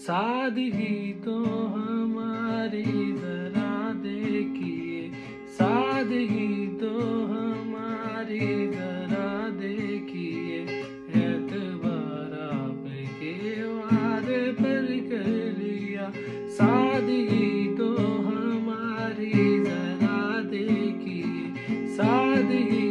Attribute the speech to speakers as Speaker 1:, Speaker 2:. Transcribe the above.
Speaker 1: सादगी तो हमारी जरा देखिए। सादगी तो हमारी जरा देखिए। एतबार आपके वादे पर कर लिया। सादगी तो हमारी जरा देखिए। सादगी